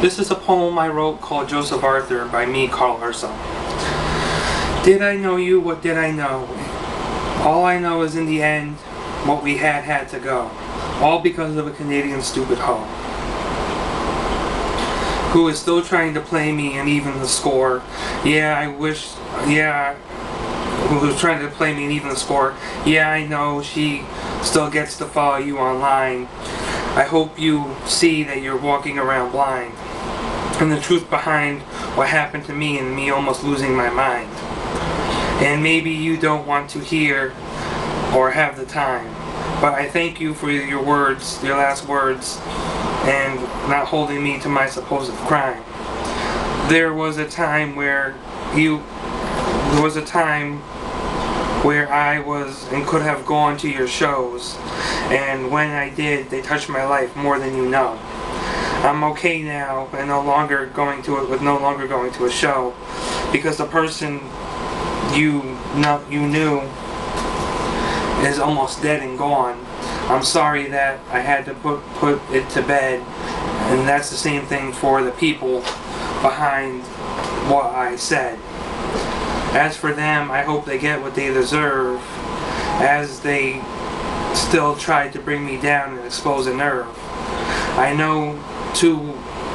This is a poem I wrote called Joseph Arthur by me, Karl Urso. Did I know you? What did I know? All I know is in the end, what we had had to go. All because of a Canadian stupid hoe. Who is still trying to play me and even the score. Yeah, I wish, yeah, who's trying to play me and even the score. Yeah, I know she still gets to follow you online. I hope you see that you're walking around blind. And the truth behind what happened to me and me almost losing my mind. And maybe you don't want to hear or have the time. But I thank you for your words, your last words, and not holding me to my supposed crime. There was a time where you, there was a time where I was and could have gone to your shows, and when I did, they touched my life more than you know. I'm okay now and no longer going to it with no longer going to a show because the person you know you knew is almost dead and gone. I'm sorry that I had to put put it to bed, and that's the same thing for the people behind what I said. As for them, I hope they get what they deserve, as they still tried to bring me down and expose a nerve. I know too,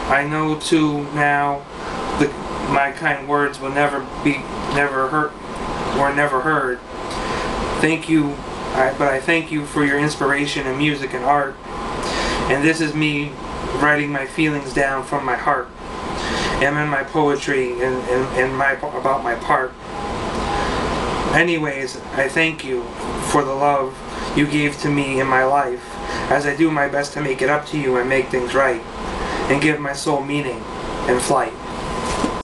I know too now, the, my kind words will never be, never hurt, or never heard. Thank you, I, but I thank you for your inspiration in music and art. And this is me writing my feelings down from my heart. And in my poetry and, and, and my about my part. Anyways, I thank you for the love you gave to me in my life as I do my best to make it up to you and make things right and give my soul meaning and flight.